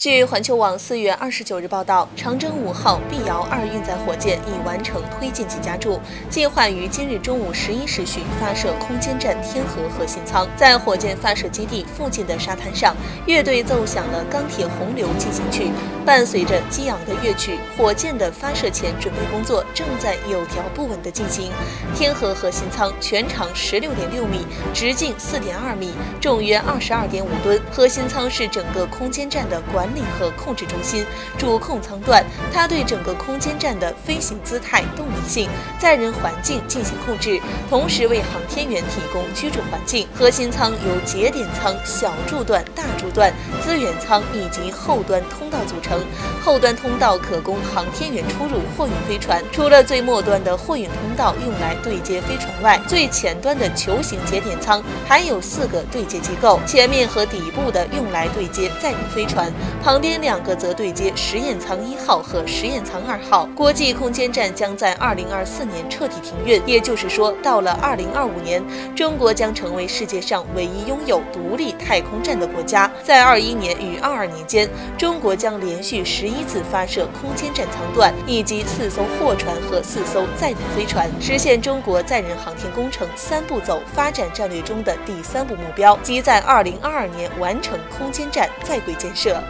据环球网四月二十九日报道，长征五号 B 遥二运载火箭已完成推进及加注，计划于今日中午十一时许发射空间站天河核心舱。在火箭发射基地附近的沙滩上，乐队奏响了《钢铁洪流进行曲》，伴随着激昂的乐曲，火箭的发射前准备工作正在有条不紊地进行。天河核心舱全长十六点六米，直径四点二米，重约二十二点五吨。核心舱是整个空间站的管。理和控制中心主控舱段，它对整个空间站的飞行姿态、动力性、载人环境进行控制，同时为航天员提供居住环境。核心舱由节点舱、小柱段、大柱段、资源舱以及后端通道组成。后端通道可供航天员出入货运飞船。除了最末端的货运通道用来对接飞船外，最前端的球形节点舱还有四个对接机构，前面和底部的用来对接载人飞船。旁边两个则对接实验舱一号和实验舱二号。国际空间站将在二零二四年彻底停运，也就是说，到了二零二五年，中国将成为世界上唯一拥有独立太空站的国家。在二一年与二二年间，中国将连续十一次发射空间站舱段以及四艘货船和四艘载人飞船，实现中国载人航天工程三步走发展战略中的第三步目标，即在二零二二年完成空间站在轨建设。